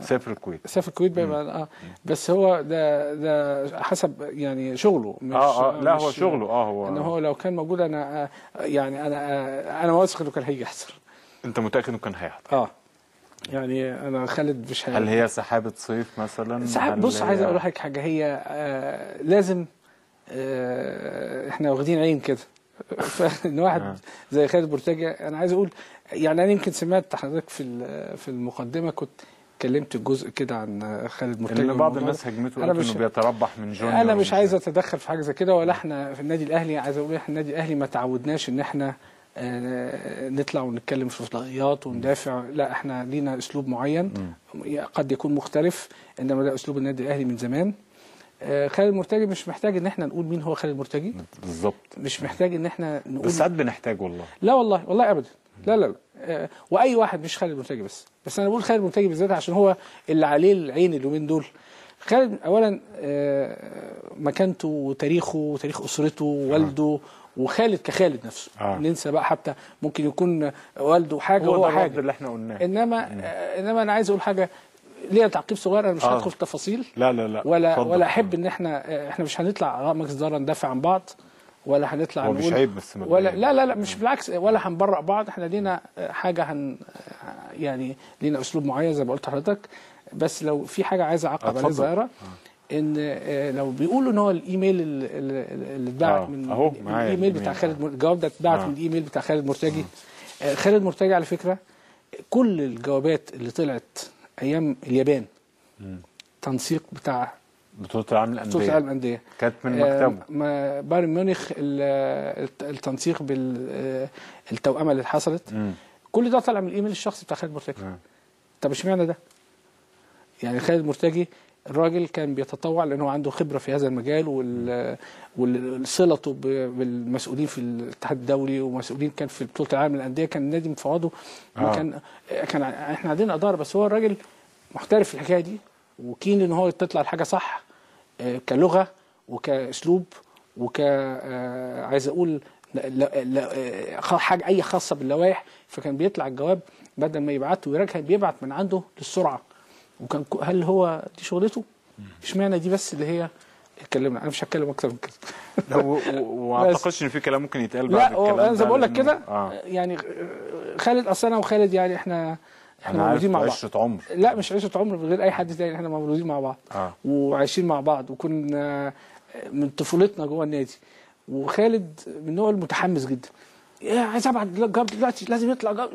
سافر الكويت. سافر الكويت بقى آه. بس هو ده ده حسب يعني شغله مش آه آه. لا هو مش- شغله. آه هو ان هو لو كان موجود أنا آه، يعني أنا آه، أنا واثق إنه كان هيجي يحصل أنت متأكد إنه كان هيحصل؟ آه. يعني أنا خالد مش هل هي سحابة صيف مثلا؟ هل بص عايز أقول لك حاجة. هي آه لازم آه إحنا واخدين عين كده. فإن آه. واحد زي خالد مرتجى أنا عايز أقول يعني أنا يمكن سمعت حضرتك في في المقدمة كنت اتكلمت جزء كده عن خالد مرتجى إن بعض الناس. هجمته أنا مش- إنه بيتربح من جونيور أنا مش عايز أتدخل في حاجة زي كده ولا إحنا في النادي الأهلي عايز أقول إحنا النادي الأهلي ما تعودناش إن إحنا آه، نطلع ونتكلم في فضائيات وندافع. لا إحنا لينا أسلوب معين قد يكون مختلف إنما ده أسلوب النادي الأهلي من زمان. آه، خالد مرتجي مش محتاج إن إحنا نقول مين هو خالد مرتجي بالظبط. مش محتاج إن إحنا نقول بس ساعات بنحتاج والله. لا والله والله ابدا. لا لا لا. وأي واحد مش خالد مرتجي بس. بس أنا بقول خالد مرتجي بالذات عشان هو اللي عليه العين اليومين دول. خالد اولا آه، مكانته وتاريخه وتاريخ أسرته ووالده وخالد كخالد نفسه. آه. ننسى بقى حتى ممكن يكون والده حاجة هو الرد حاجة. اللي إحنا قلناه. إنما آه، إنما أنا عايز أقول حاجة ليها تعقيب صغير أنا مش آه. هدخل في تفاصيل. لا لا لا. ولا اتفضل. ولا أحب إن إحنا آه، إحنا مش هنطلع مجلس اداره ندافع عن بعض. ولا هنطلع هو مش نقول عيب بس. ولا لا لا لا مش بالعكس ولا هنبرق بعض إحنا لينا حاجة هن يعني لينا أسلوب معين زي ما قلت لحضرتك بس لو في حاجة عايز أعقب عليها. صغيرة إن آه، لو بيقولوا إن هو الإيميل اللي- اتبعت آه، من معايا الإيميل بتاع. خالد الجواب ده اتبعت آه. من الإيميل بتاع خالد مرتجي آه، خالد مرتجي على فكرة كل الجوابات اللي طلعت أيام اليابان تنسيق بتاع بطولة العالم بطولة للانديه العالم للأندية. كانت من آه، مكتبه. ما- بايرن ميونخ ال- الت- التنسيق بالتوأمه اللي حصلت. كل ده طلع من الإيميل الشخصي بتاع خالد مرتجي. آه. طب اشمعنى ده؟ يعني خالد مرتجي الراجل كان بيتطوع لأنه عنده خبرة في هذا المجال وصلته بالمسؤولين في الاتحاد الدولي ومسؤولين كان في بطولة العالم للأندية. كان النادي مفوضه آه. كان كان إحنا عندنا إدارة بس هو الراجل محترف في الحكاية دي. وكين إن هو تطلع الحاجة صح آه، كلغة وكأسلوب وك آه، عايز أقول لا- لا- لا- آه، حاجة أي خاصة باللوائح. فكان بيطلع الجواب بدل ما يبعته ويراجع بيبعت من عنده للسرعة. وكان هل هو دي شغلته؟ اشمعنى دي بس اللي هي اتكلمنا؟ أنا مش هتكلم أكتر من كده. لا وما. اعتقدش إن في كلام ممكن يتقال بعد لا الكلام أنا زي ما بقول لك كده آه. يعني خالد أصل أنا وخالد يعني إحنا إحنا مولودين مع بعض. عشرة عمر. لا مش عيشه عمر غير أي حد تاني. إحنا مولودين مع بعض آه. وعايشين مع بعض وكنا من طفولتنا جوه النادي. وخالد من النوع المتحمس جدا. يا عايز ابعت جاب دلوقتي لازم يطلع جاب